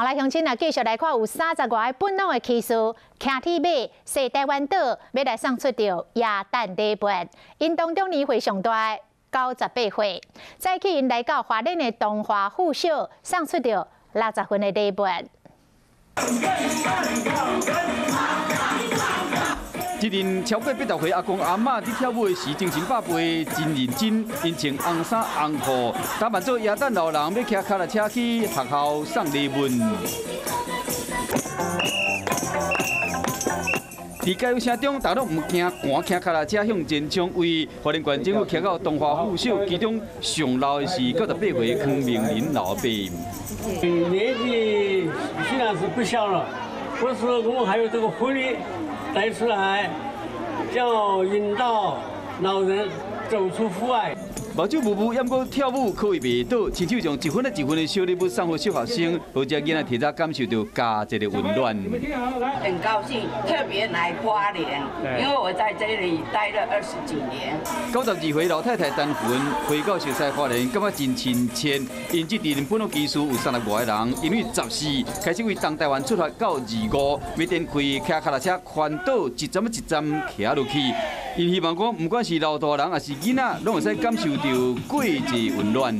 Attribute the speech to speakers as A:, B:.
A: 好来，乡亲啊，继续来看有三十外本农的骑士骑铁马，西台湾岛要来送出着亚蛋礼物，因当中年会上大九十八岁，再去因来到华联的东华附小，送出着六十分的礼物。
B: 一人超过八十岁阿公阿嬷伫跳舞时精神百倍，真认真。因穿红衫红裤，打扮做亚蛋老人，要骑脚踏车去学校送礼物。伫加油声中，大家唔惊，赶骑脚踏车向前冲，为华联县政府骑到东华附小，其中上老的是九十八岁康明林老伯。
C: 年纪虽然是不小了，不是我们还有这个福利。带出来，要引导老人走出户外。
B: 目睭雾雾，要过跳舞可以袂倒，亲手将一分一分的小礼物送给小学生，好只囡仔提早感受到家这的温暖。
D: 很高兴，特别来花莲，因为我在这里待了二十几年。
B: 九十二岁老太太单魂回到熟悉花莲，感觉真亲切。因这阵本土技术有三十外个人，因为十四开始为东台湾出发到二五，每天开骑脚踏车环岛一站一站骑落去。伊希望讲，不管是老大人还是囡仔，拢会使感受到过节温暖。